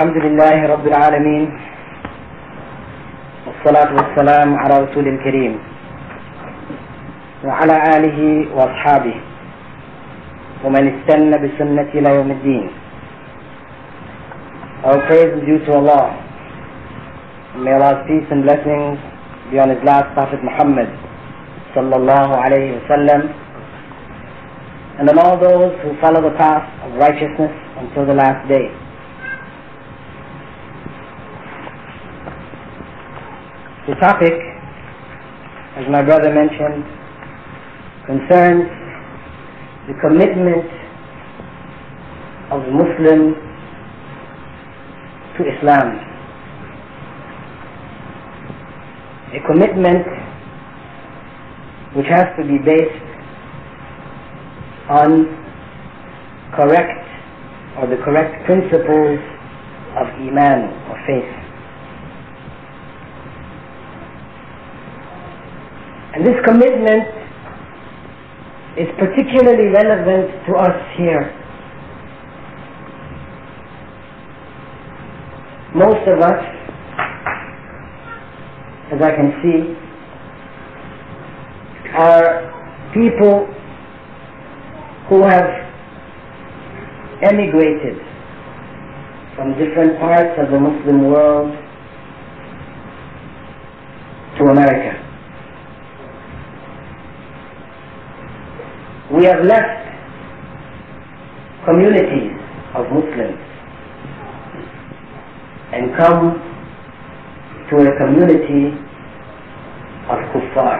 الحمد لله رب العالمين والصلاة والسلام على رسول الكريم وعلى آله وأصحابه ومن استنى بسنة إلى يوم الدين All praise is due to Allah. May Allah's peace and blessings be on His last Prophet Muhammad sallallahu alayhi wa sallam and on all those who follow the path of righteousness until the last day. The topic, as my brother mentioned, concerns the commitment of the Muslim to Islam. A commitment which has to be based on correct or the correct principles of Iman or faith. And this commitment is particularly relevant to us here. Most of us, as I can see, are people who have emigrated from different parts of the Muslim world to America. We have left communities of Muslims and come to a community of kuffar.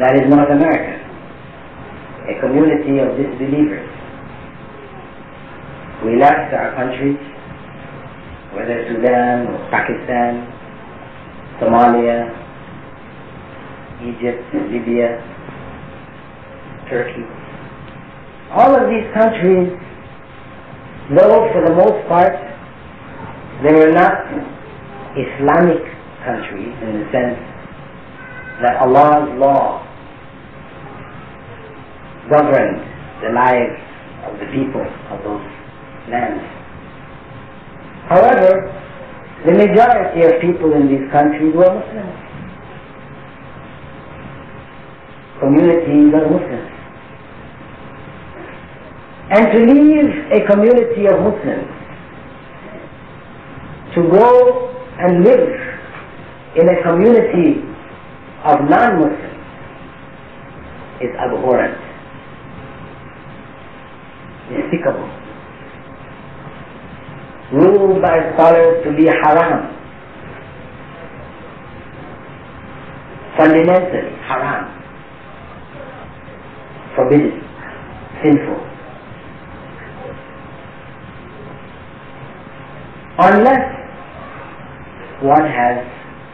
That is North America, a community of disbelievers. We left our countries, whether Sudan or Pakistan, Somalia, Egypt, Libya, Turkey. All of these countries, though for the most part they were not Islamic countries in the sense that Allah's law governed the lives of the people of those lands. However, the majority of people in these countries were Muslims. Communities of Muslims. And to leave a community of Muslims to go and live in a community of non-Muslims is abhorrent, despicable, ruled by scholars to be haram, fundamentally haram, forbidden, sinful. Unless one has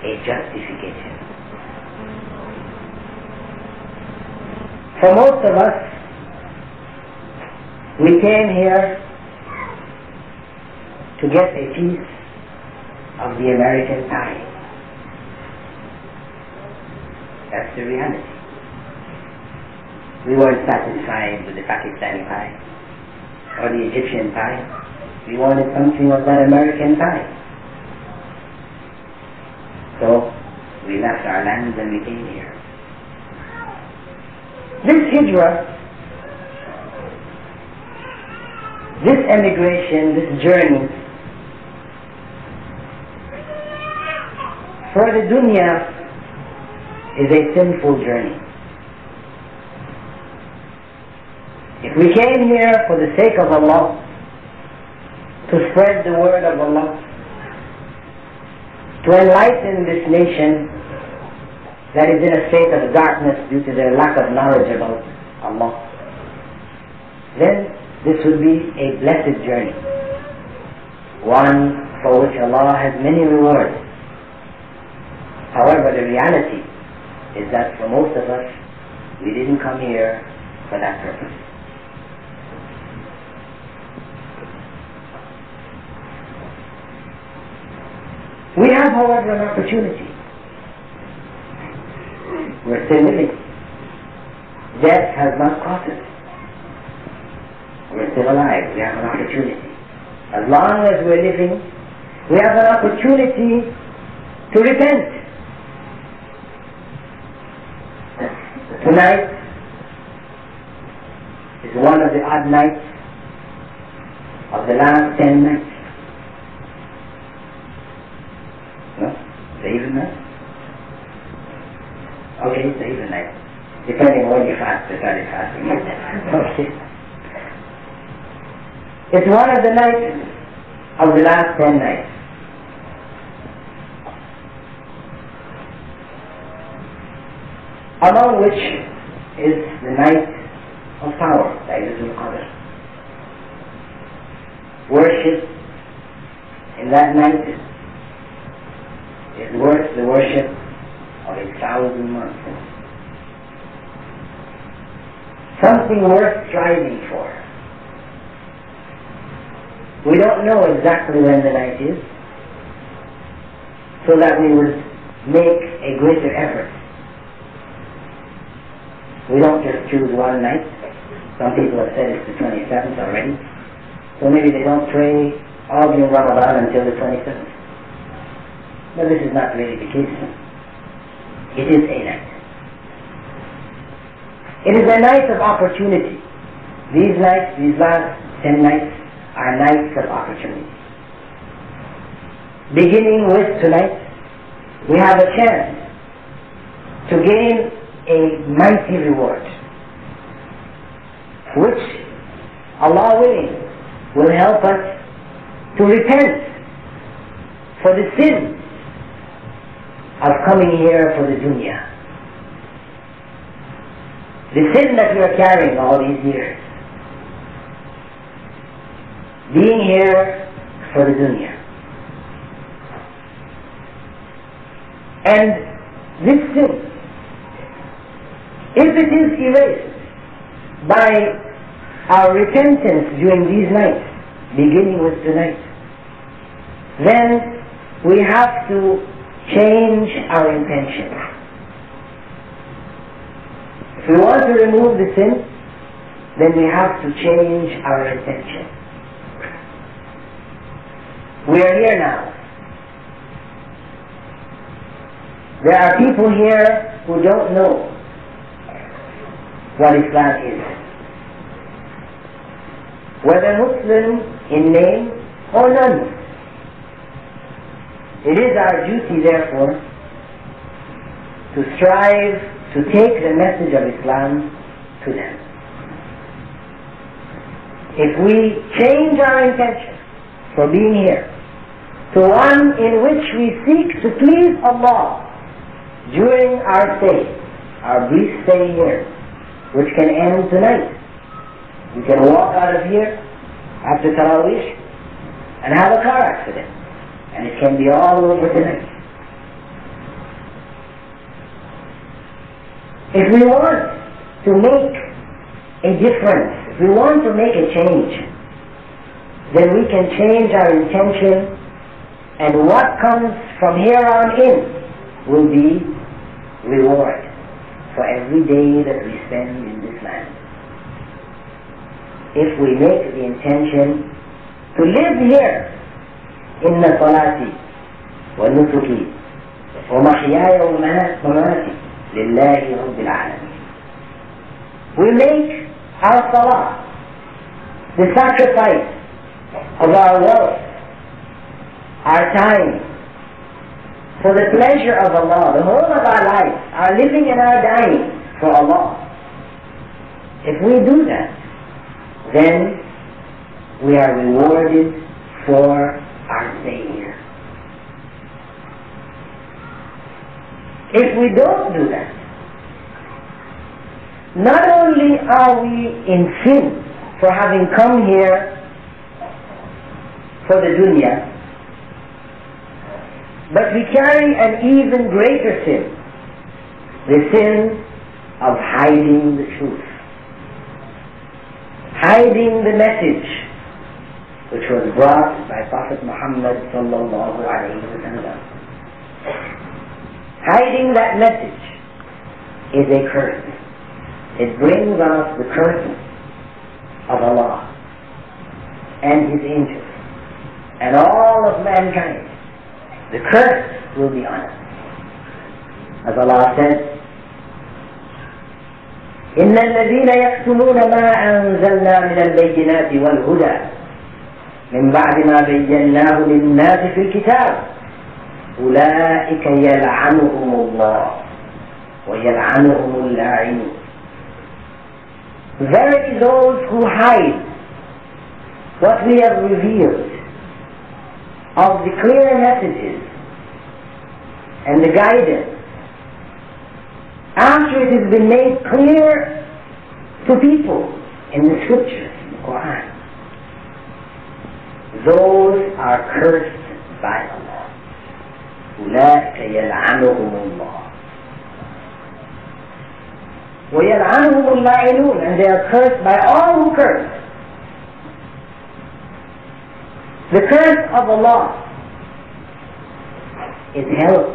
a justification. For most of us, we came here to get a piece of the American pie. That's the reality. We weren't satisfied with the Pakistani pie or the Egyptian pie. We wanted something of that American pie. So we left our lands and we came here. This hijrah, this emigration, this journey, for the dunya is a sinful journey. We came here for the sake of Allah, to spread the word of Allah, to enlighten this nation that is in a state of darkness due to their lack of knowledge about Allah, then this would be a blessed journey, one for which Allah has many rewards. However, the reality is that for most of us, we didn't come here for that purpose. We have, however, an opportunity. We're still living. Death has not caught us. we're still alive. We have an opportunity. As long as we're living, we have an opportunity to repent. Tonight is one of the odd nights of the last ten nights. No? The even night? Okay, it's the even night. Depending on when you fast, the started fasting. okay. It's one of the nights of the last ten nights. Among which is the night of power, Laylatul Qadr. Worship in that night is worth the worship of a thousand months. Something worth striving for. We don't know exactly when the night is, so that we would make a greater effort. We don't just choose one night. Some people have said it's the 27th already. So maybe they don't pray all during Ramadan until the 27th. But this is not really the case. It is a night. It is a night of opportunity. These nights, these last 10 nights, are nights of opportunity. Beginning with tonight, we have a chance to gain a mighty reward, which Allah willing will help us to repent for the sin of coming here for the dunya. The sin that we are carrying all these years. Being here for the dunya. And this sin, if it is erased by our repentance during these nights, beginning with tonight, then we have to change our intention. If we want to remove the sin, then we have to change our intention. We are here now. There are people here who don't know what Islam is. Whether Muslim in name or non It is our duty, therefore, to strive to take the message of Islam to them. If we change our intention for being here to one in which we seek to please Allah during our stay, our brief stay here, which can end tonight. We can walk out of here after Taraweeh and have a car accident. And it can be all over tonight. If we want to make a difference, if we want to make a change, then we can change our intention and what comes from here on in will be reward for every day that we spend in this land. If we make the intention to live here إن صلاتي ونسكي ومحياي ومماتي لله رب العالمين We make our salah, the sacrifice of our wealth, our time, for the pleasure of Allah, the whole of our life, our living and our dying for Allah. If we do that, then we are rewarded for our Savior. If we don't do that, not only are we in sin for having come here for the dunya, but we carry an even greater sin, the sin of hiding the truth, hiding the message which was brought by Prophet Muhammad sallallahu alayhi wa sallam. Hiding that message is a curse. It brings us the curse of Allah and his angels and all of mankind. The curse will be on us. As Allah said, إن الذين يكتمون ما أنزلنا من البينات والهدى من بعد ما بيناه للناس في الكتاب أولئك يلعنهم الله ويلعنهم اللاعنون Verily those who hide what we have revealed of the clear messages and the guidance after it has been made clear to people in the scriptures, in the Quran. Those are cursed by Allah. أولئك يلعنهم الله ويلعنهم اللاعنون and they are cursed by all who curse. The curse of Allah is hell.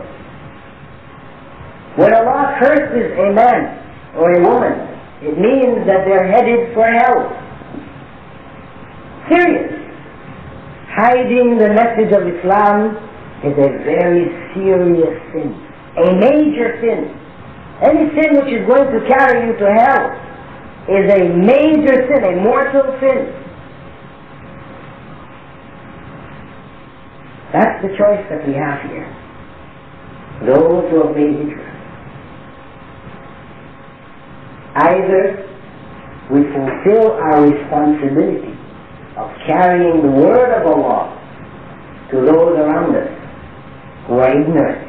When Allah curses a man or a woman, it means that they're headed for hell. Serious. Hiding the message of Islam is a very serious sin, a major sin. Any sin which is going to carry you to hell is a major sin, a mortal sin. That's the choice that we have here. Those who have made hijrah. Either we fulfill our responsibility of carrying the word of Allah to those around us who are ignorant,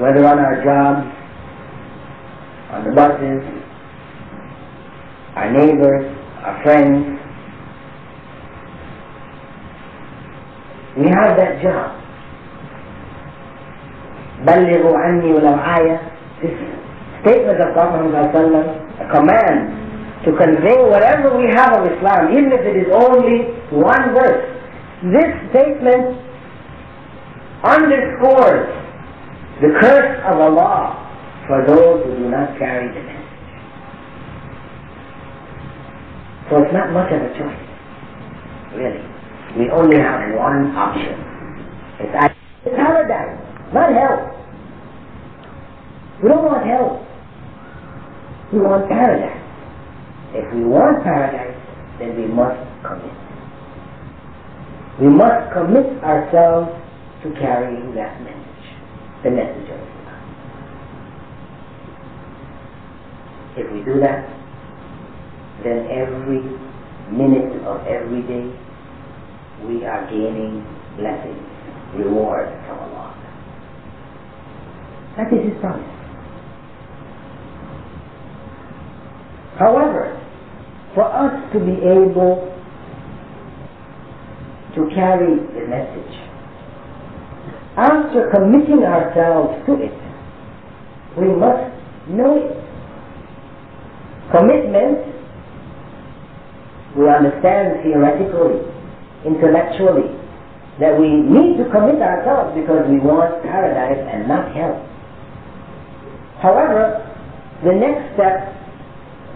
whether on our jobs, on the buses, our neighbors, our friends. We have that job. بلغوا عني ولو آية This statement of Prophet a command to convey whatever we have of Islam, even if it is only one verse. This statement underscores the curse of Allah for those who do not carry the message. So it's not much of a choice, really. We only have one option. It's paradise, not hell. We don't want hell. We want paradise. If we want paradise, then we must commit. We must commit ourselves to carrying that message, the message of Islam. If we do that, then every minute of every day we are gaining blessings, reward from Allah. That is His promise. However, for us to be able to carry the message, after committing ourselves to it, we must know it. Commitment, we understand theoretically, intellectually, that we need to commit ourselves because we want paradise and not hell. However, the next step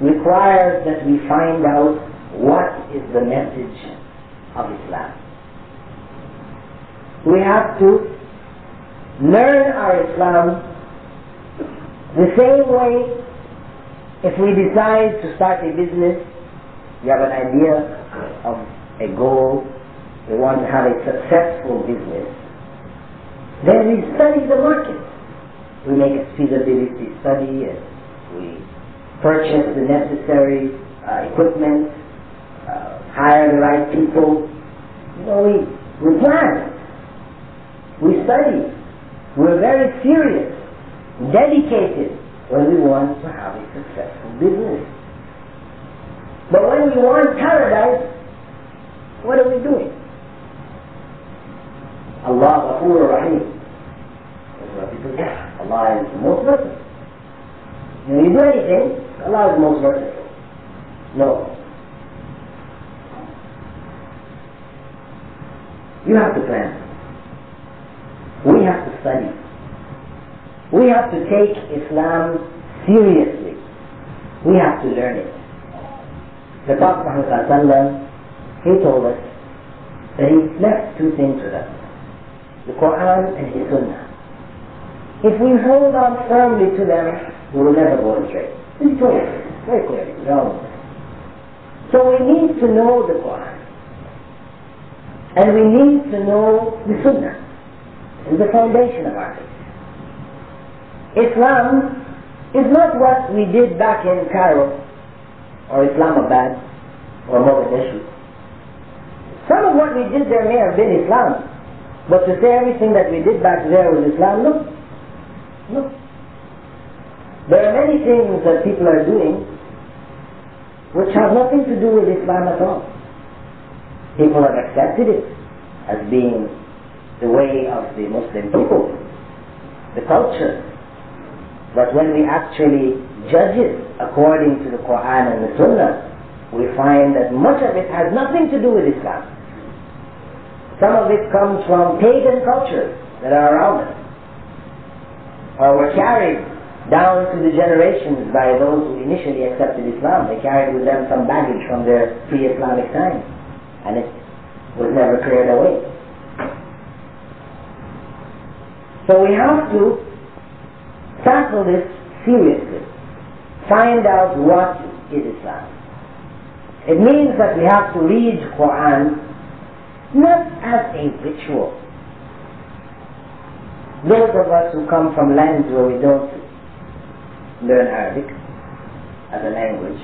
requires that we find out what is the message of Islam. We have to learn our Islam the same way if we decide to start a business, we have an idea of a goal, we want to have a successful business, then we study the market. We make a feasibility study and we purchase the necessary uh, equipment, uh, hire the right people. You know, we, we plan. We study. We're very serious, dedicated when we want to have a successful business. But when we want paradise, what are we doing? Allah Ghafur Rahim. Allah is the most merciful. When you do anything, Allah is the most merciful. No. You have to plan. We have to study. We have to take Islam seriously. We have to learn it. The Prophet Muhammad he told us that He left two things with us the Quran and His Sunnah. If we hold on firmly to them, we will never go astray. Is clear, very clearly. No. So we need to know the Quran. And we need to know the Sunnah. Is the foundation of our faith. Islam is not what we did back in Cairo or Islamabad or Mogadishu. Some of what we did there may have been Islam, but to say everything that we did back there was Islam, no. No. There are many things that people are doing which have nothing to do with Islam at all. People have accepted it as being the way of the Muslim people, the culture, but when we actually judge it according to the Quran and the Sunnah, we find that much of it has nothing to do with Islam. Some of it comes from pagan cultures that are around us, or were carried down to the generations by those who initially accepted Islam. They carried with them some baggage from their pre-Islamic times, and it was never cleared away. So we have to tackle this seriously. Find out what is Islam. It means that we have to read Quran not as a ritual. Those of us who come from lands where we don't learn Arabic as a language,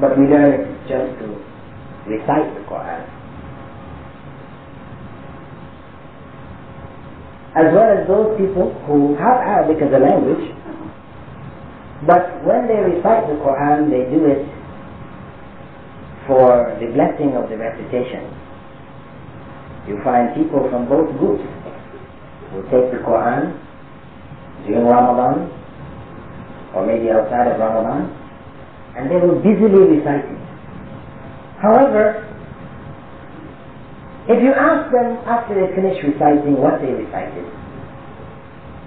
but we learn it just to recite the Quran. as well as those people who have Arabic as a language, but when they recite the Quran, they do it for the blessing of the recitation. You find people from both groups who take the Quran during Ramadan or maybe outside of Ramadan and they will busily recite it. However, if you ask them after they finish reciting what they recited,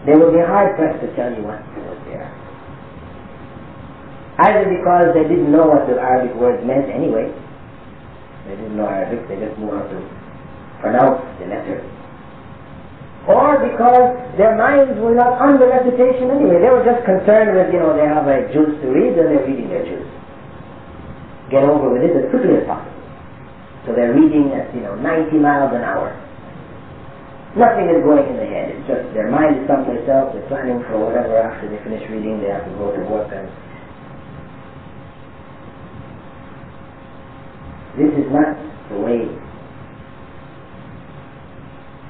they will be hard pressed to tell you what was there. Either because they didn't know what the Arabic words meant anyway, they didn't know Arabic, they just knew how to pronounce the letters. Or because their minds were not under recitation anyway. They were just concerned with, you know, they have a juz to read and they're reading their juz. Get over with it as quickly as possible. So they're reading at, you know, 90 miles an hour. Nothing is going in the head. It's just their mind is someplace else. They're planning for whatever after they finish reading. They have to go to work and this is not the way.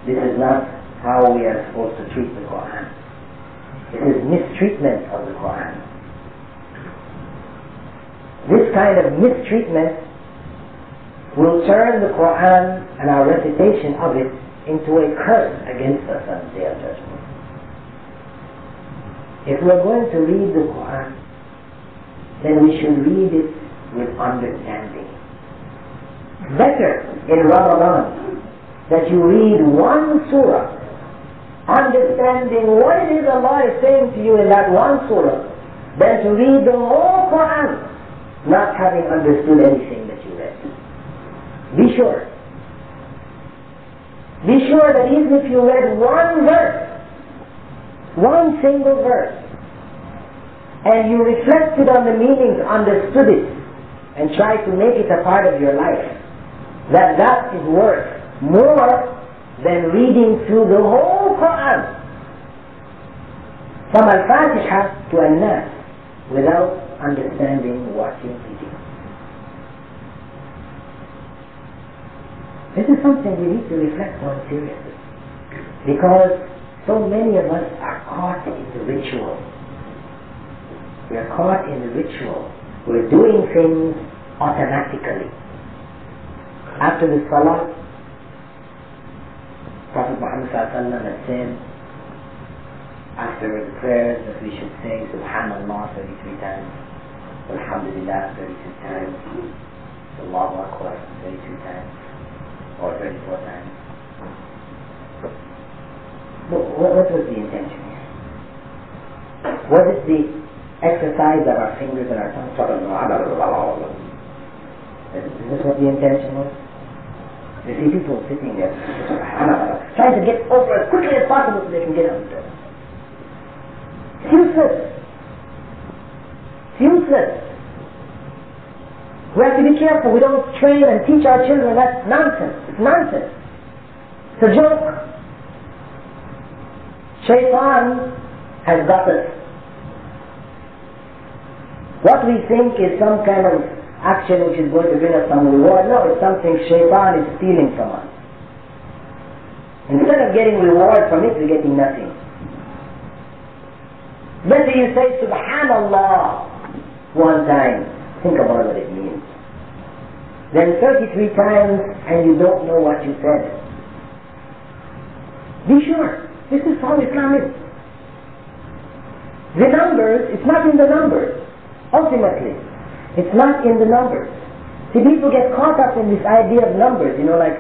This is not how we are supposed to treat the Quran. It is mistreatment of the Quran. This kind of mistreatment will turn the Quran and our recitation of it into a curse against us on the day of judgment. If we're going to read the Quran, then we should read it with understanding. Better in Ramadan that you read one surah, understanding what it is Allah is saying to you in that one surah, than to read the whole Quran, not having understood anything that you read. be sure. Be sure that even if you read one verse, one single verse, and you reflected on the meanings, understood it, and tried to make it a part of your life, that that is worth more than reading through the whole Quran from Al-Fatiha to An-Nas without understanding what you're reading. This is something we need to reflect on seriously. Because so many of us are caught in the ritual. We are caught in the ritual. We're doing things automatically. After the salah, Prophet Muhammad has said, after the prayers that we should say Subhanallah 33 times, Alhamdulillah 32 times, Allahu Akbar 32 times, or 34 times. What, what was the intention here? Was it the exercise of our fingers and our tongues? Is this what the intention was? You see people sitting there, trying to get over as quickly as possible so they can get out the door. It's useless. Useless. We have to be careful. We don't train and teach our children. That's nonsense. It's nonsense. It's a joke. Shaitan has got us. What we think is some kind of action which is going to bring us some reward, no, it's something Shaitan is stealing from us. Instead of getting reward from it, we're getting nothing. Better you say Subhanallah one time. Think about what it means. Then 33 times and you don't know what you said. Be sure. This is how Islam is. The numbers, it's not in the numbers. Ultimately, it's not in the numbers. See, people get caught up in this idea of numbers, you know, like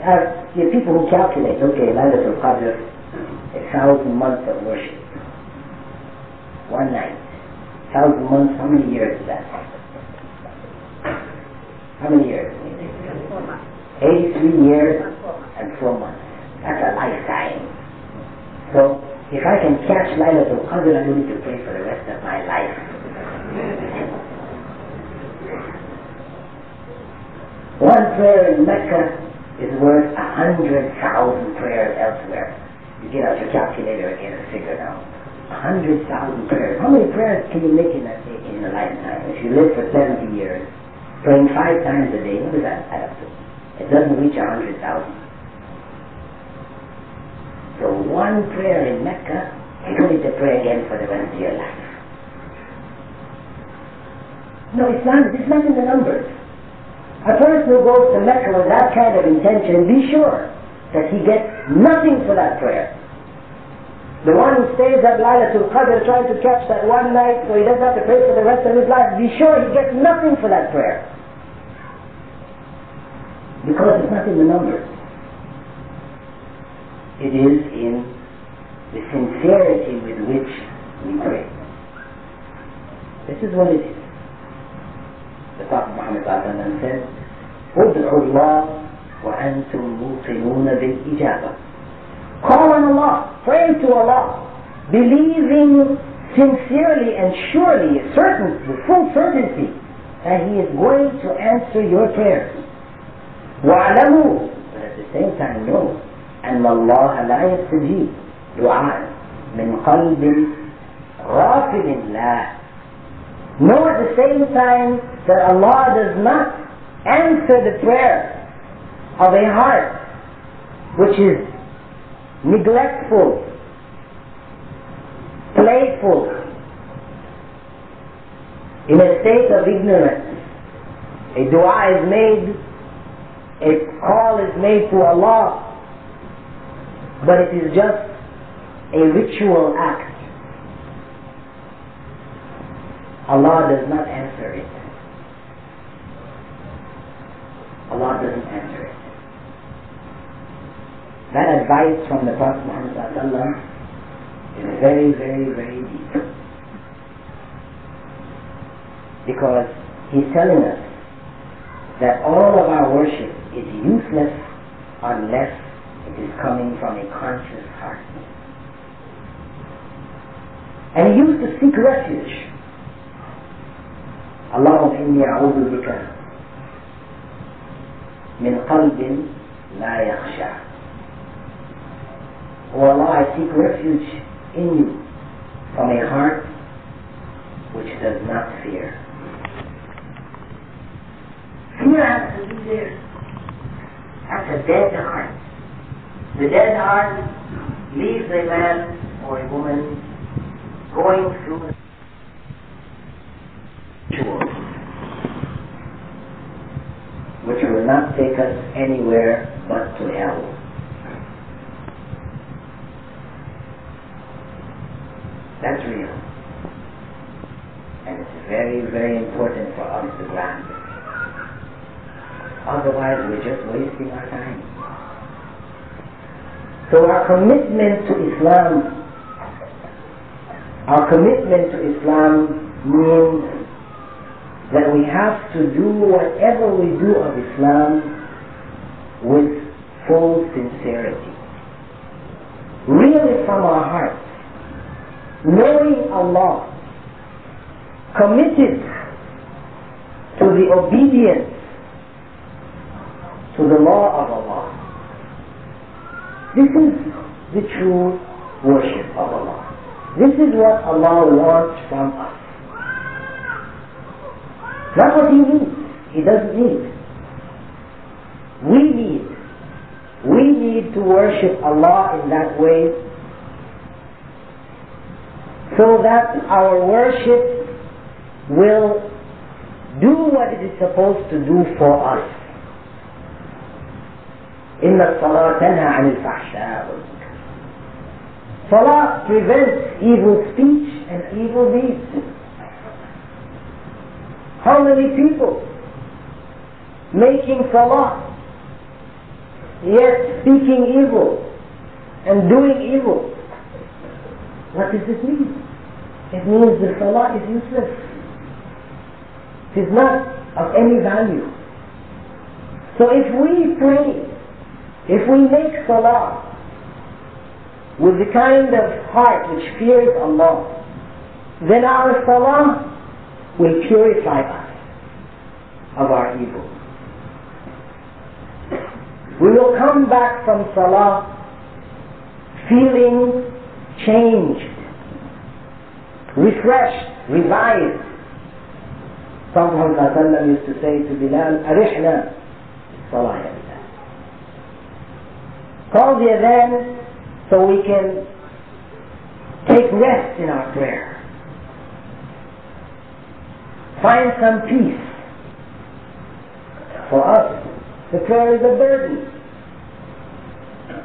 uh, people who calculate, okay, Laylatul Qadr, a thousand months of worship. One night. Thousand months, how many years is that? How many years? 83 years and 4 months. That's a lifetime. So, if I can catch Laylatul Qadr, I don't need to pray for the rest of my life. One prayer in Mecca is worth a hundred thousand prayers elsewhere. You get out your calculator again and figure now. A hundred thousand prayers. How many prayers can you make in a, in a lifetime? If you live for 70 years, praying five times a day, what does that add up to? It doesn't reach a hundred thousand. So one prayer in Mecca, you don't need to pray again for the rest of your life. No, it's not. It's not in the numbers. A person who goes to Mecca with that kind of intention, be sure that he gets nothing for that prayer. The one who stays at Laylatul Qadr trying to catch that one night so he doesn't have to pray for the rest of his life, be sure he gets nothing for that prayer. Because it's not in the numbers. It is in the sincerity with which we pray. This is what it is. The Prophet Muhammad said, ادعوا الله وأنتم موقنون بالإجابة. Call on Allah, pray to Allah, believing sincerely and surely, certain, with full certainty, that He is going to answer your prayers. وَاعْلَمُوا But at the same time know أن الله لا يستجيب دعاء من قلب غافل الله Know at the same time that Allah does not answer the prayer of a heart which is neglectful, playful, in a state of ignorance. A dua is made, a call is made to Allah, but it is just a ritual act. Allah does not answer it. Allah doesn't answer it. That advice from the Prophet Muhammad is very, very, very deep. Because he's telling us that all of our worship is useless unless it is coming from a conscious heart. And he used to seek refuge اللهم إني أعوذ بك من قلب لا يخشع O Allah, I seek refuge in you from a heart which does not fear. Fear has to be there. That's a dead heart. The dead heart leaves a man or a woman going through which will not take us anywhere but to hell. That's real. And it's very, very important for us to grasp it. Otherwise, we're just wasting our time. So our commitment to Islam, our commitment to Islam means that we have to do whatever we do of Islam with full sincerity. Really from our hearts. Knowing Allah. Committed to the obedience to the law of Allah. This is the true worship of Allah. This is what Allah wants from us. Not what He needs. He doesn't need. We need. We need to worship Allah in that way so that our worship will do what it is supposed to do for us. إن الصلاة تنهى عن الفحشاء والمنكر. Salah prevents evil speech and evil deeds. How many people making salah yet speaking evil and doing evil? What does this mean? It means the salah is useless. It is not of any value. So if we pray, if we make salah with the kind of heart which fears Allah, then our salah will purify us of our evil. We will come back from salah feeling changed, refreshed, revived. ﷺ used to say to Bilal, Arihna, Salah Call the adhan so we can take rest in our prayer. Find some peace. For us, the prayer is a burden.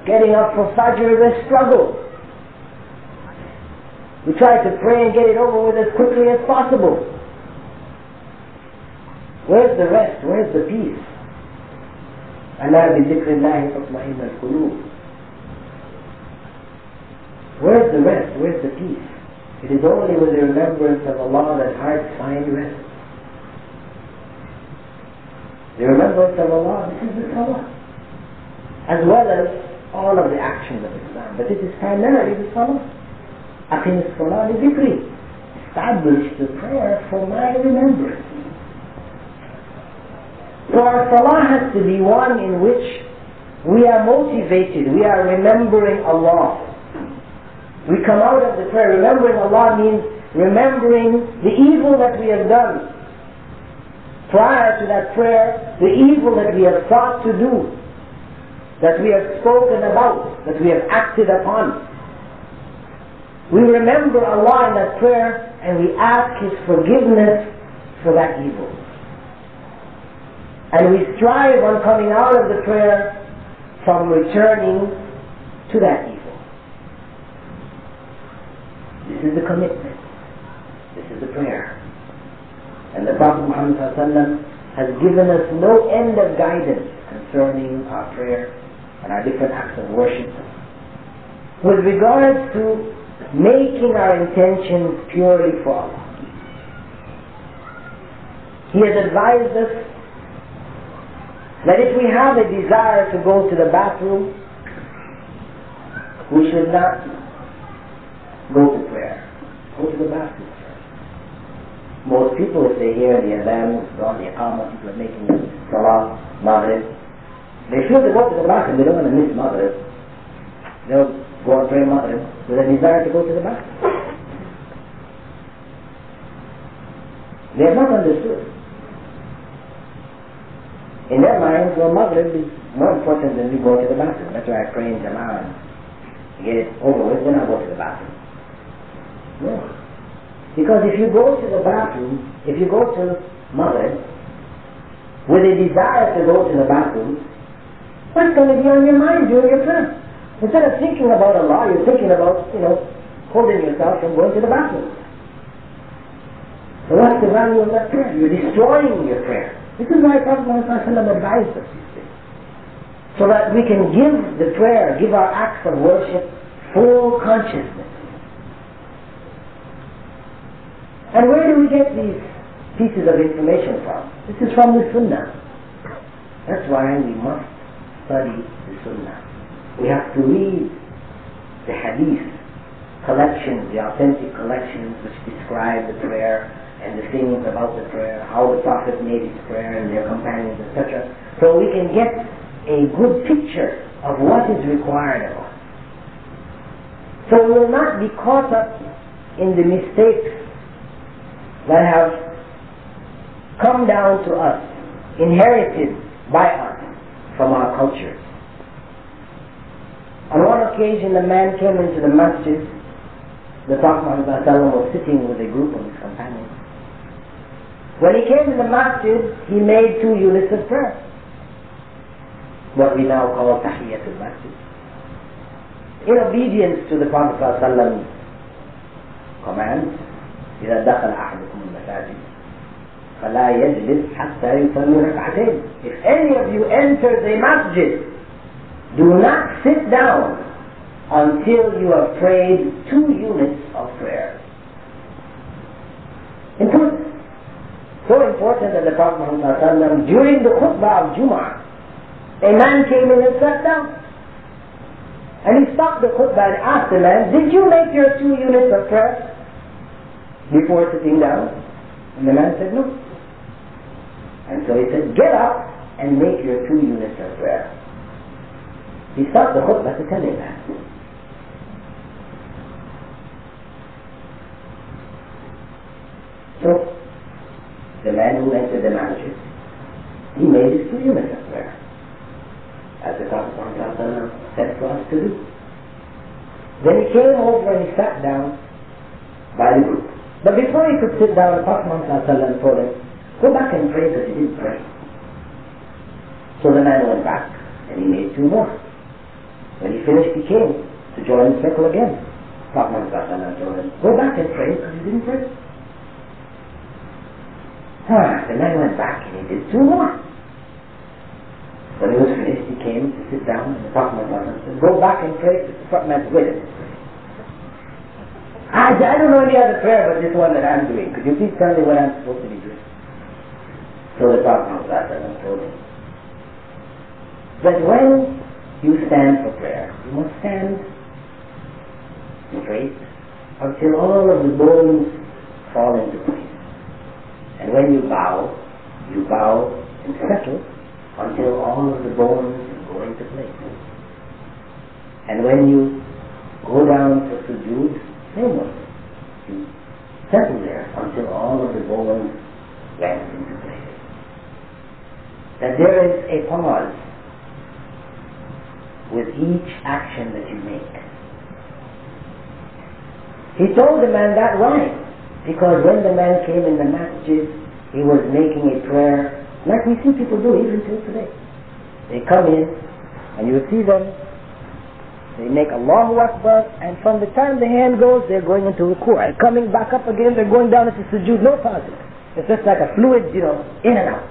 Getting up for Fajr is a struggle. We try to pray and get it over with as quickly as possible. Where's the rest? Where's the peace? ألا بذكر الله تطمئن القلوب. Where's the rest? Where's the peace? It is only with the remembrance of Allah that hearts find rest. The remembrance of Allah, this is the Salah. As well as all of the actions of Islam. But this is primarily the Salah. أقم الصلاة لذكري. Establish the prayer for my remembrance. So our Salah has to be one in which we are motivated, we are remembering Allah. We come out of the prayer. Remembering Allah means remembering the evil that we have done. Prior to that prayer, the evil that we have thought to do, that we have spoken about, that we have acted upon. We remember Allah in that prayer and we ask His forgiveness for that evil. And we strive on coming out of the prayer from returning to that evil. This is the commitment. This is the prayer. And the Prophet Muhammad has given us no end of guidance concerning our prayer and our different acts of worship. With regards to making our intentions purely for Allah. He has advised us that if we have a desire to go to the bathroom, we should not go to prayer. Go to the bathroom. Most people, if they hear the adhan, on the iqamah, people are making salah, maghrib, they feel they go to the bathroom, they don't want to miss maghrib. They'll go and pray maghrib with a desire to go to the bathroom. They have not understood. In their minds, well, maghrib is more important than we go to the bathroom. That's why I pray in Jama'ah and get it over with, then I go to the bathroom. No. Because if you go to the bathroom, if you go to Maghrib, with a desire to go to the bathroom, what's going to be on your mind during your prayer? Instead of thinking about Allah, you're thinking about, you know, holding yourself from going to the bathroom. So what's the value of that prayer? You're destroying your prayer. This is why Prophet Muhammad advised us these things. So that we can give the prayer, give our acts of worship full consciousness. And where do we get these pieces of information from? This is from the Sunnah. That's why we must study the Sunnah. We have to read the Hadith collections, the authentic collections which describe the prayer and the things about the prayer, how the Prophet made his prayer and their companions, etc. So we can get a good picture of what is required of us. So we will not be caught up in the mistakes that have come down to us, inherited by us from our culture. On one occasion, a man came into the masjid. The Prophet was sitting with a group of his companions. When he came to the masjid, he made two units of prayer. What we now call Tahiyyatul Masjid in obedience to the Prophet ﷺ command إذا دخل أحدكم المساجد فلا يجلس حتى يصلي ركعتين If any of you enter the masjid do not sit down until you have prayed two units of prayer. Important. So important that the Prophet ﷺ during the khutbah of Jum'ah a man came in and sat down. And he stopped the khutbah and asked the man, Did you make your two units of prayer Before sitting down? And the man said, No. And so he said, Get up and make your two units of prayer. He stopped the khutbah to tell him that. So, the man who entered the masjid, he made his two units of prayer. As the Prophet said for us to do. Then he came over and he sat down by the group. But before he could sit down, the Prophet Muhammad told him, go back and pray because he didn't pray. So the man went back and he made two more. When he finished, he came to join the circle again. Muhammad told him, go back and pray because he didn't pray. Ah, the man went back and he did two more. When he was finished, he came to sit down and the Prophet said, Go back and pray. The Prophet him. I, I don't know any other prayer but this one that I'm doing. Could you please tell me what I'm supposed to be doing? So the Prophet told him that when you stand for prayer, you must stand straight until all of the bones fall into place. And when you bow, you bow and settle until all of the bones go into place. And when you go down to sujood, same way. You settle there until all of the bones rest into place. That there is a pause with each action that you make. He told the man that right, because when the man came in the masjid, he was making a prayer like we see people do even till today. They come in and you see them, they make Allahu Akbar and from the time the hand goes, they're going into ruku' and coming back up again, they're going down into sujood, no pausing. It's just like a fluid, you know, in and out.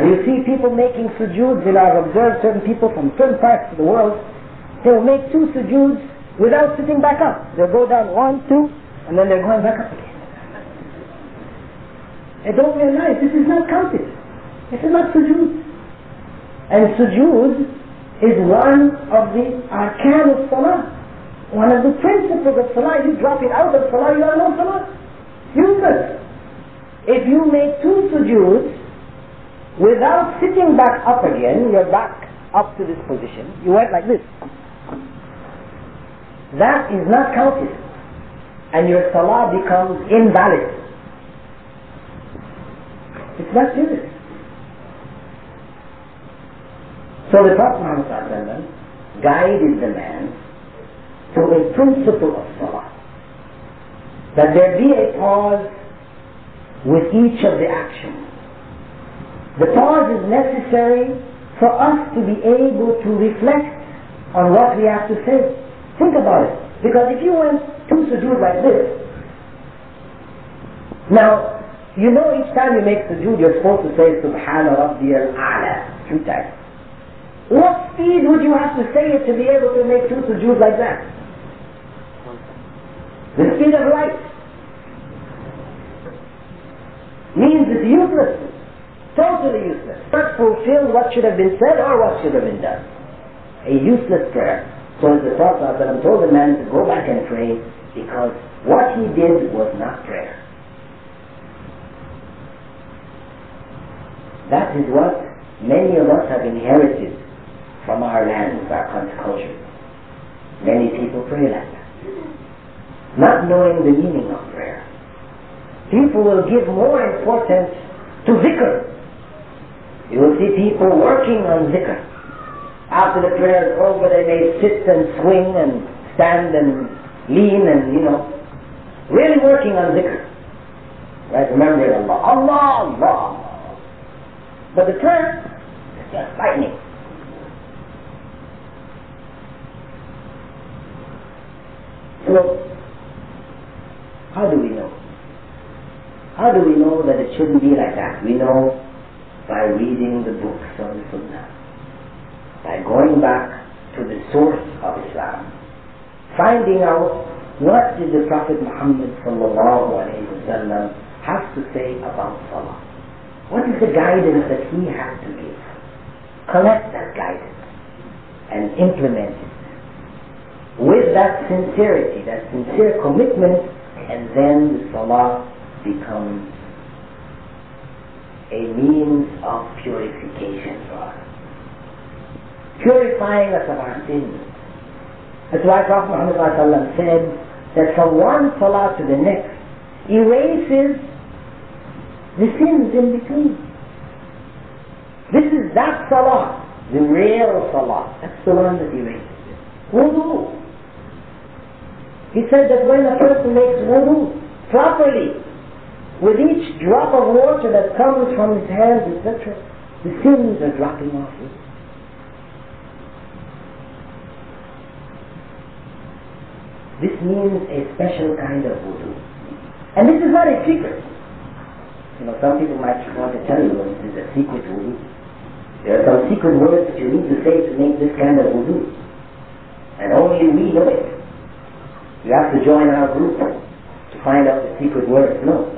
And you see people making sujoods, and I've observed certain people from certain parts of the world, they'll make two sujoods without sitting back up. They'll go down one, two, and then they're going back up again. They don't realize this is not counted. This is not sujood. And sujood is one of the arkan of salah. One of the principles of salah. You drop it out of salah, you are no salah. Useless. If you make two sujoods without sitting back up again, you're back up to this position. You went like this. That is not counted. And your salah becomes invalid. It's not serious. So the Prophet Muhammad guided the man to a principle of salah. That there be a pause with each of the actions. The pause is necessary for us to be able to reflect on what we have to say. Think about it. Because if you went two sujood like this, now you know each time you make sujood, you're supposed to say Subhana Rabbi al-A'la three times. What speed would you have to say it to be able to make two sujood like that? The speed of light means it's useless. Totally useless. Not fulfill what should have been said or what should have been done. A useless prayer. So the Prophet told the man to go back and pray because what he did was not prayer. That is what many of us have inherited from our lands, our culture. Many people pray like that. Not knowing the meaning of prayer. People will give more importance to zikr. You will see people working on zikr. After the prayer is over, they may sit and swing and stand and lean and, you know, really working on zikr. Right? Remembering Allah. Allah, Allah. But the prayer is just lightning. So, how do we know? How do we know that it shouldn't be like that? We know by reading the books of the Sunnah, by going back to the source of Islam, finding out what did the Prophet Muhammad have to say about Salah. What is the guidance that he had to give? Collect that guidance and implement it with that sincerity, that sincere commitment, and then the salah becomes a means of purification for us. Purifying us of our sins. That's why Prophet Muhammad said that from one salah to the next erases the sins in between. This is that salah, the real salah. That's the one that erases it. Wudu. He said that when a person makes wudu properly, with each drop of water that comes from his hands, etc., the sins are dropping off him. This means a special kind of wudu. And this is not a secret. You know, some people might want to tell you this is a secret wudu. There are some secret words that you need to say to make this kind of wudu. And only we know it. You have to join our group to find out the secret words. No.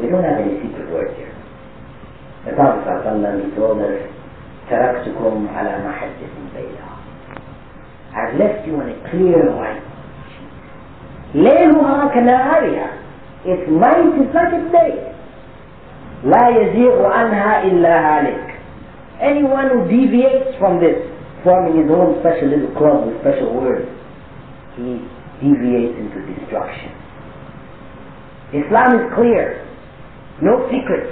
We don't have any secret words here. The Prophet ﷺ, he told us, تَرَكْتُكُمْ عَلَى مَحَجَّةٍ بَيْضَاءٍ I've left you on a clear white sheet. ليلها كنهارها Its night is like its day. لا يزيغ عنها إلا هالك Anyone who deviates from this, forming his own special little club with special words, he deviates into destruction. Islam is clear. No secrets.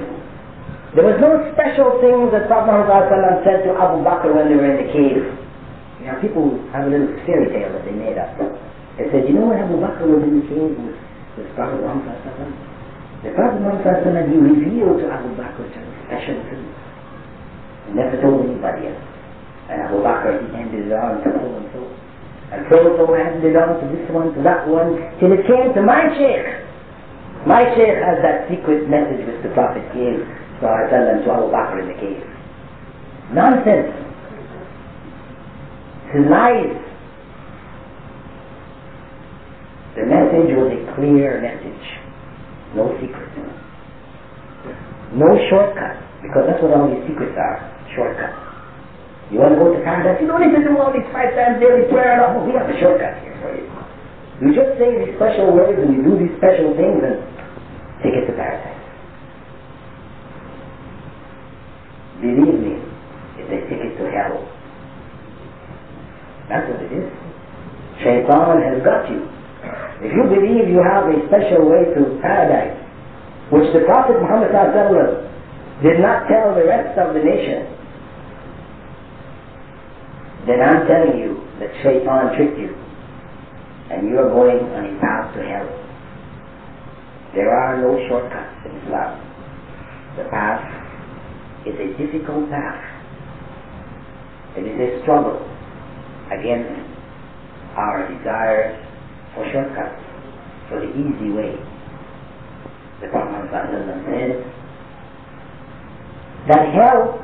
There was no special things that Prophet Muhammad said to Abu Bakr when they were in the cave. You know, people have a little fairy tale that they made up. They said, you know when Abu Bakr was in the cave with, with Prophet Muhammad The Prophet Muhammad he revealed to Abu Bakr some special things. He never told anybody else. And Abu Bakr, he handed it on to so and so. So and so handed it on to this one, to that one, till it came to my sheikh. My sheikh has that secret message which the Prophet gave so I tell them to Abu Bakr in the cave. Nonsense. It's lies. The message was a clear message. No secret. No shortcut. Because that's what all these secrets are. Shortcuts. You want to go to paradise? You don't to do all these five times daily prayer and all. We have a shortcut here for you. You just say these special words and you do these special things and take it to paradise. Believe me, it's a ticket to hell. That's what it is. Shaitan has got you. If you believe you have a special way to paradise, which the Prophet Muhammad did not tell the rest of the nation, then I'm telling you that Shaitan tricked you and you are going on a path to hell. There are no shortcuts in Islam. The path is a difficult path. It is a struggle against our desires for shortcuts, for the easy way. The Prophet said that hell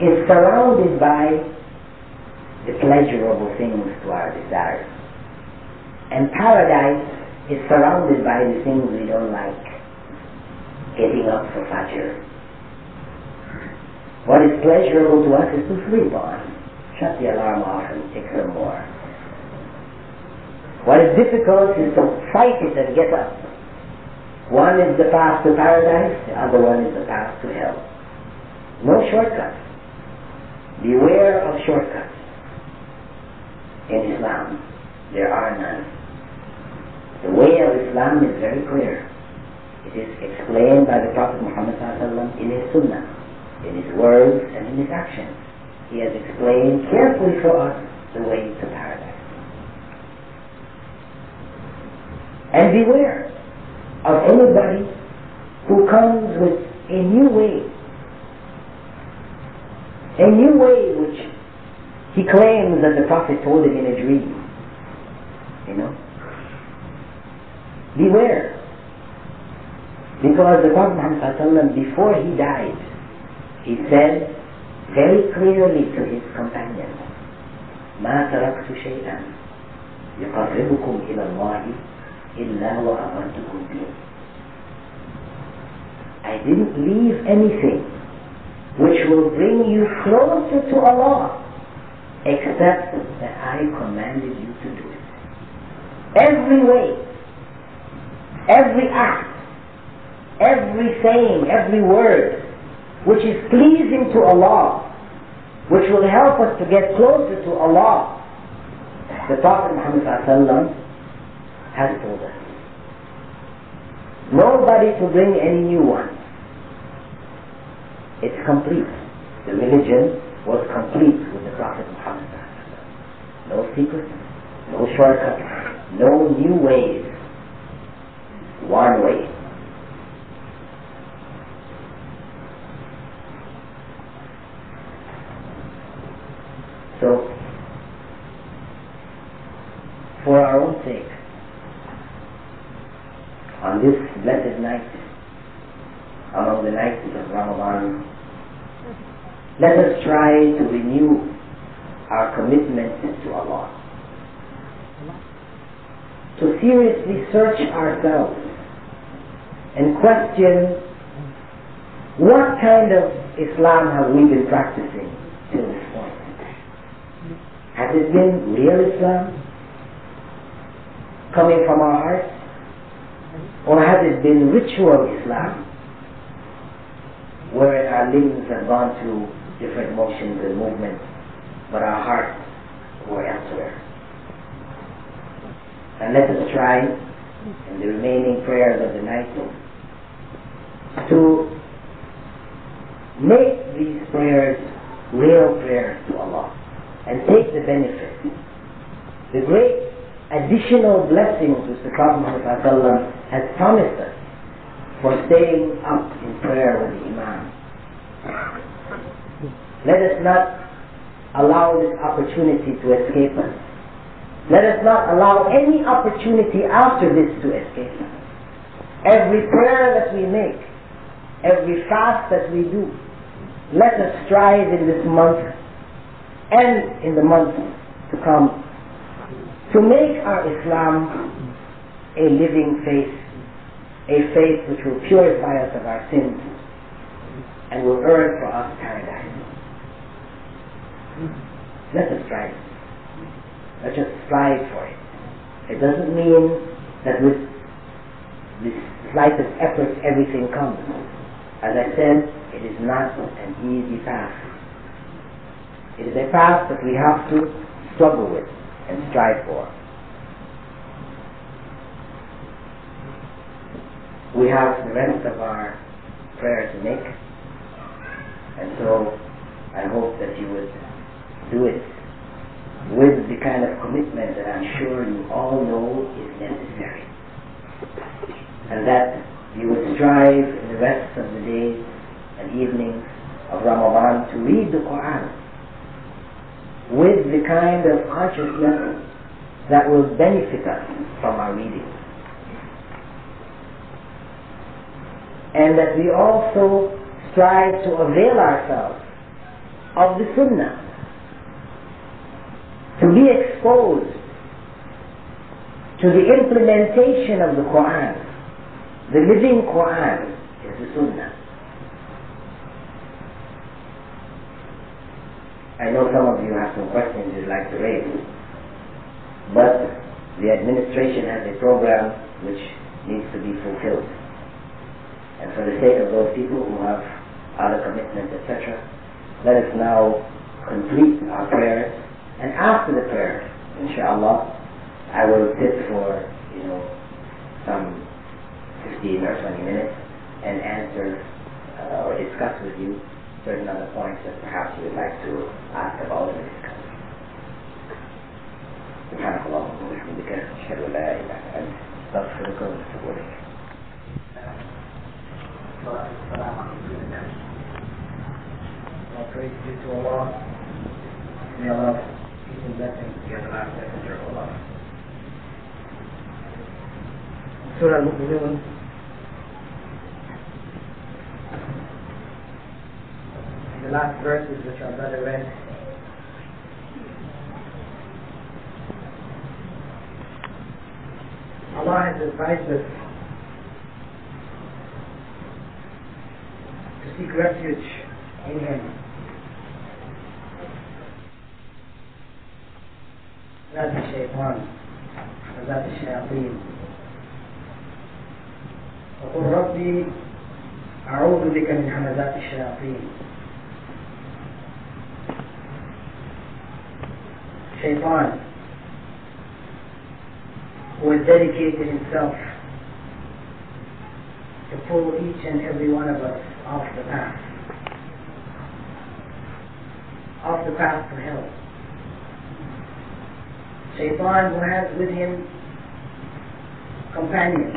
is surrounded by the pleasurable things to our desires. And paradise is surrounded by the things we don't like. Getting up for Fajr, What is pleasurable to us is to sleep on. Shut the alarm off and take some more. What is difficult is to fight it and get up. One is the path to paradise, the other one is the path to hell. No shortcuts. Beware of shortcuts. In Islam, there are none. The way of Islam is very clear. It is explained by the Prophet Muhammad in his Sunnah, in his words and in his actions. He has explained carefully for us the way to paradise. And beware of anybody who comes with a new way, a new way which he claims that the Prophet told him in a dream. You know? Beware. Because the Prophet Muhammad before he died, he said very clearly to his companions, ما تركت شيئا يقربكم إلى الله إلا وأمرتكم به. I didn't leave anything which will bring you closer to Allah except that I commanded you to do it. Every way, every act, every saying, every word which is pleasing to Allah, which will help us to get closer to Allah, the Prophet Muhammad has told us. Nobody to bring any new one. It's complete. The religion was complete with the Prophet. No secrets, no shortcuts, no new ways. One way. So, for our own sake, on this blessed night, among the nights of Ramadan, let us try to renew our commitment to Allah. To seriously search ourselves and question what kind of Islam have we been practicing till this point? Has it been real Islam? Coming from our hearts? Or has it been ritual Islam? Where our limbs have gone through different motions and movements, but our hearts were elsewhere. And let us try in the remaining prayers of the night to make these prayers real prayers to Allah and take the benefit. The great additional blessings which the Prophet Muhammad has promised us for staying up in prayer with the Imam. Let us not allow this opportunity to escape us. Let us not allow any opportunity after this to escape us. Every prayer that we make, every fast that we do, let us strive in this month and in the months to come to make our Islam a living faith, a faith which will purify us of our sins and will earn for us paradise. Let us strive. Let us strive for it. It doesn't mean that with the slightest effort everything comes. As I said, it is not an easy path. It is a path that we have to struggle with and strive for. We have the rest of our prayer to make, and so I hope that you would do it with the kind of commitment that I'm sure you all know is necessary. And that you would strive in the rest of the days and evenings of Ramadan to read the Quran with the kind of consciousness that will benefit us from our reading. And that we also strive to avail ourselves of the Sunnah, to be exposed to the implementation of the Quran. The living Quran is the Sunnah. I know some of you have some questions you'd like to raise, but the administration has a program which needs to be fulfilled. And for the sake of those people who have other commitments, etc., let us now complete our prayers. And after the prayer, inshallah, I will sit for, you know, some 15 or 20 minutes and answer uh, or discuss with you certain other points that perhaps you would like to ask about or discuss. سبحانك اللهم وبحمدك أشهد أن لا إله إلا أنت أستغفرك وأتوب إليك. All praise due to Allah. May Allah peace and blessings be on the last messenger of Allah. Surah Al-Mu'minun. The last verses which our brother read. Allah has advised us to seek refuge in Him. ذات الشيطان وذات الشياطين وقل ربي أعوذ بك من همزات الشياطين Shaitan who has dedicated himself to pull each and every one of us off the path off the path to hell. Shaitan who has with him companions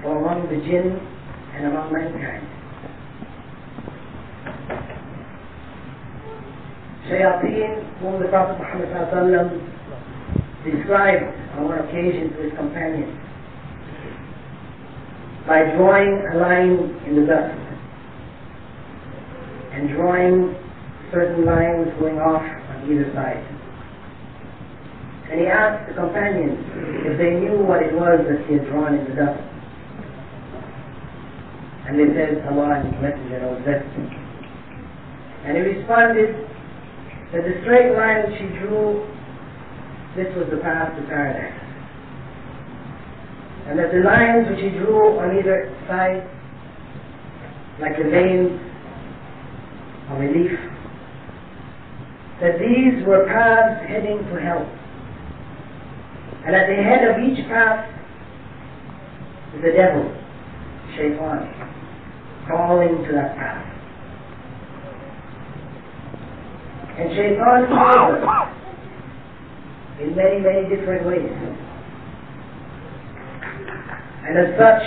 from among the jinn and among mankind. Shayateen whom the Prophet Muhammad described on one occasion to his companions by drawing a line in the dust and drawing certain lines going off on either side. And he asked the companions if they knew what it was that he had drawn in the dust. And they said, Allah and His Messenger knows best. And he responded that the straight line which he drew, this was the path to paradise. And that the lines which he drew on either side, like the veins of a leaf, that these were paths heading to hell. And at the head of each path is the devil, Shaitan, calling to that path. And Shaitan calls in many, many different ways. And as such,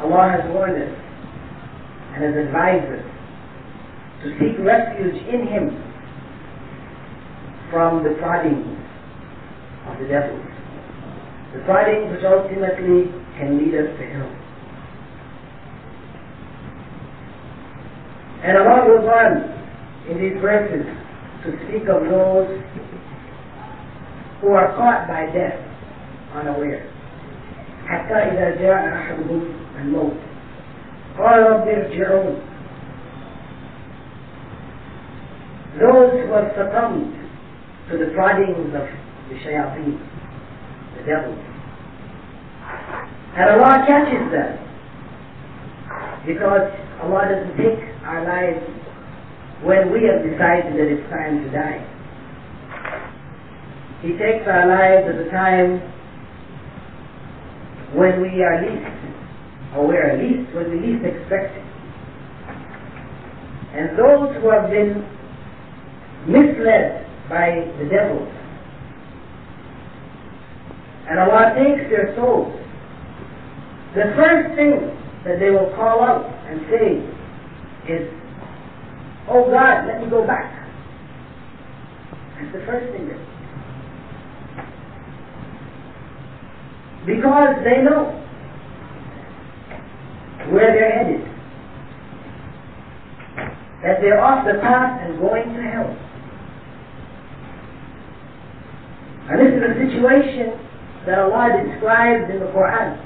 Allah has warned us and has advised us to seek refuge in Him from the proddings of the devil. The proddings which ultimately can lead us to hell. And Allah goes on in these verses to speak of those who are caught by death unaware. حتى إذا جاء أحدهم الموت قال رب ارجعون Those who have succumbed to the proddings of the shayateen, the devil. And Allah catches them because Allah doesn't take our lives when we have decided that it's time to die. He takes our lives at the time when we are least aware, least when we least expect it. And those who have been misled by the devil. And Allah takes their souls. The first thing that they will call out and say is, Oh God, let me go back. That's the first thing that because they know where they're headed. That they're off the path and going to hell. And this is a situation that Allah describes in the Quran.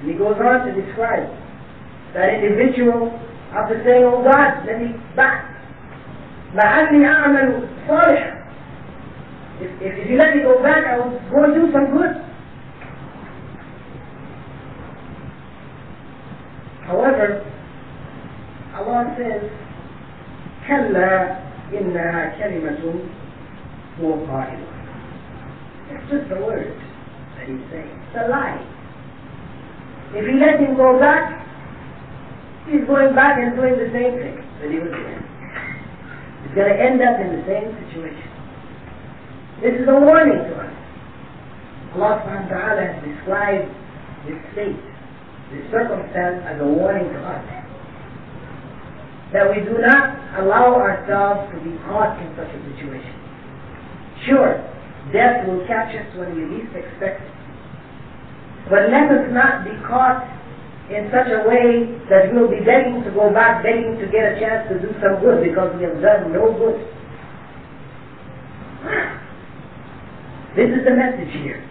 And He goes on to describe that individual after saying, Oh God, let me back. لعلي أعمل صالحا if, if, if you let me go back, I will go and do some good. However, Allah says, كلا إنها كلمة هو قائلها. It's just a word he's saying. It's a lie. If he let him go back, he's going back and doing the same thing that he was doing. He's going to end up in the same situation. This is a warning to us. Allah subhanahu wa ta'ala has described this state, this circumstance as a warning to us. That we do not allow ourselves to be caught in such a situation. Sure, death will catch us when we least expect it. But let us not be caught in such a way that we'll be begging to go back, begging to get a chance to do some good because we have done no good. This is the message here.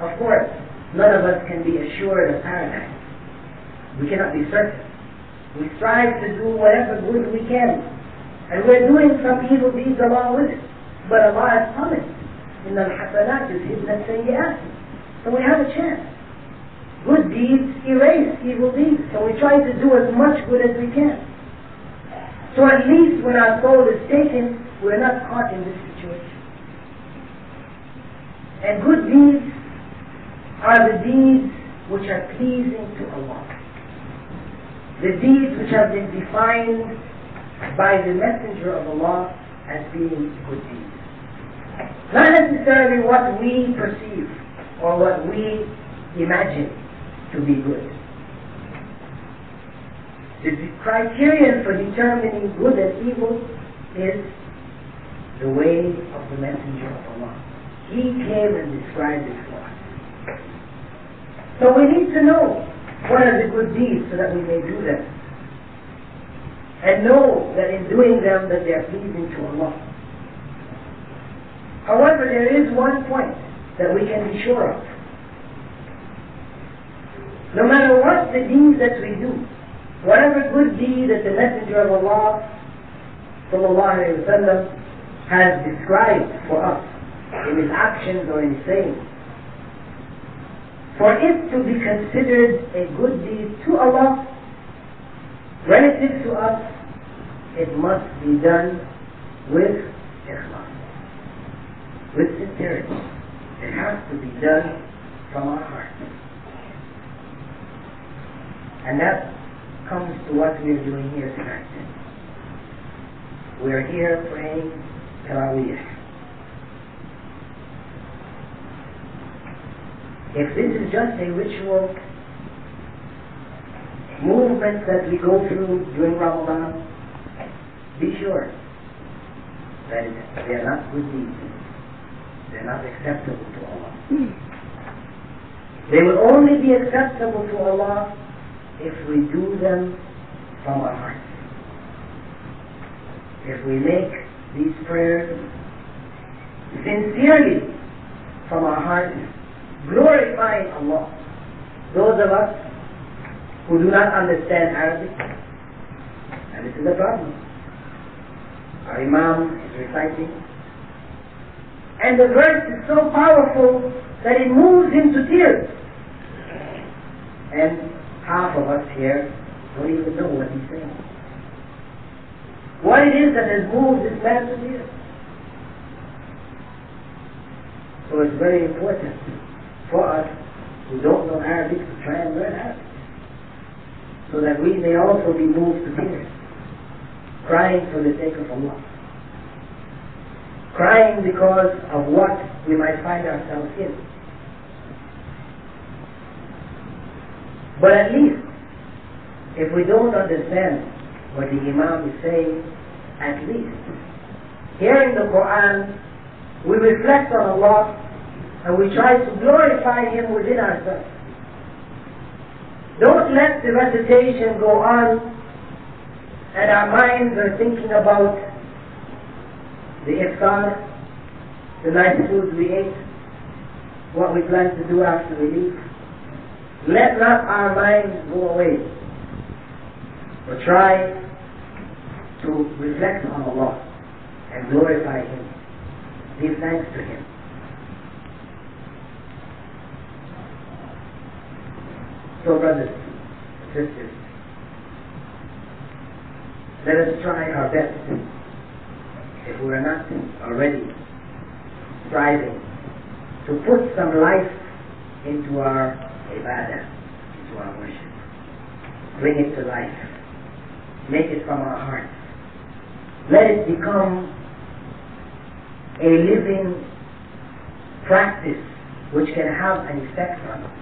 Of course, none of us can be assured of paradise. We cannot be certain. We strive to do whatever good we can. And we're doing some evil deeds along with it. But Allah has promised, إِنَّ الْحَسَنَاتِ يُذْهِبْنَ السَّيِّئَاتِ So we have a chance. Good deeds erase evil deeds. So we try to do as much good as we can. So at least when our soul is taken, we're not caught in this situation. And good deeds are the deeds which are pleasing to Allah. The deeds which have been defined by the Messenger of Allah as being good deeds. Not necessarily what we perceive or what we imagine to be good. The criterion for determining good and evil is the way of the Messenger of Allah. He came and described it for us. So we need to know what are the good deeds so that we may do them. And know that in doing them that they are pleasing to Allah. However, there is one point that we can be sure of. No matter what the deeds that we do, whatever good deed that the Messenger of Allah sallam, has described for us, in his actions or in his sayings. For it to be considered a good deed to Allah, relative to us, it must be done with ikhlas, with sincerity. It has to be done from our heart. And that comes to what we're doing here tonight. We're here praying Taraweeh. If this is just a ritual movement that we go through during Ramadan, be sure that they are not good deeds. They're not acceptable to Allah. They will only be acceptable to Allah if we do them from our hearts. If we make these prayers sincerely from our hearts glorifying Allah. Those of us who do not understand Arabic, and this is a problem. Our Imam is reciting, and the verse is so powerful that it moves him to tears. And half of us here don't even know what he's saying. What it is that has moved this man to tears. So it's very important for us who don't know Arabic to try and learn Arabic. So that we may also be moved to tears, crying for the sake of Allah. Crying because of what we might find ourselves in. But at least, if we don't understand what the Imam is saying, at least, hearing the Quran, we reflect on Allah and we try to glorify Him within ourselves. Don't let the recitation go on and our minds are thinking about the iftar, the nice food we ate, what we plan to do after we leave. Let not our minds go away, but try to to reflect on Allah and glorify Him, give thanks to Him. So, brothers, sisters, let us try our best, we are not already striving to put some life into our ibadah, into our worship. Bring it to life. Make it from our hearts. Let it become a living practice which can have an effect on us.